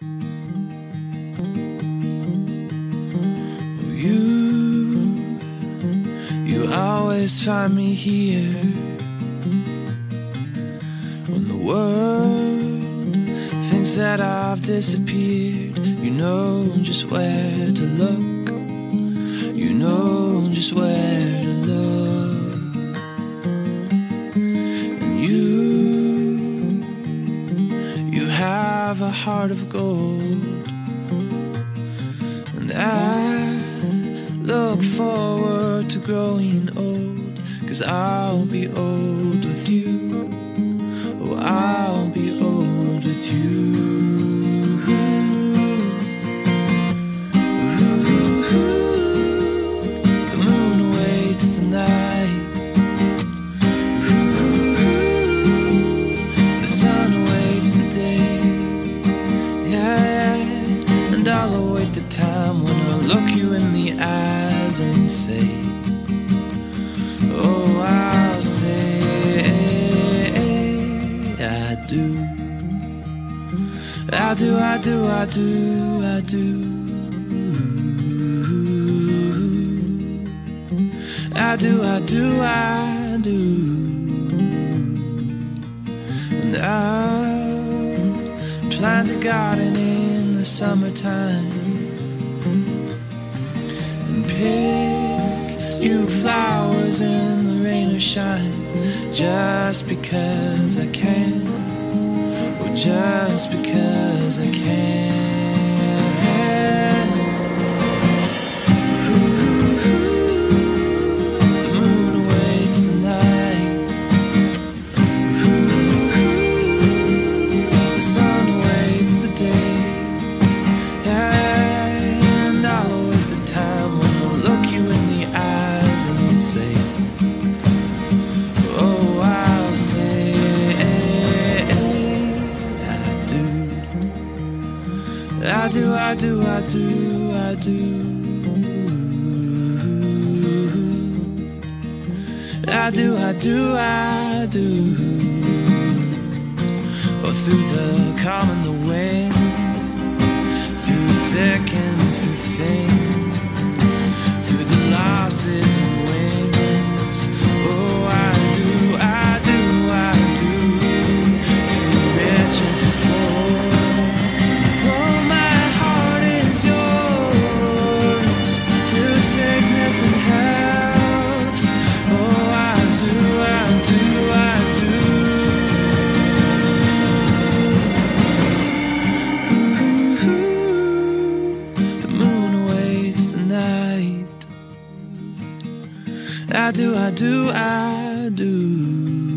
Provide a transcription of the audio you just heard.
You, you always find me here when the world thinks that I've disappeared. You know just where to look. You know just where to look. And you, you have a heart of gold. And I look forward to growing old. Cause I'll be old with you. I'll the time when I look you in the eyes and say, Oh, I'll say, I do. I do, I do, I do, I do. I do, I do, I do. And I'll plant a garden in the summertime you flowers in the rain or shine just because I can. Or just because I can. I do, I do, I do, I do. I do, I do, I do. Or through the calm and the wind, through thick and I do, I do, I do.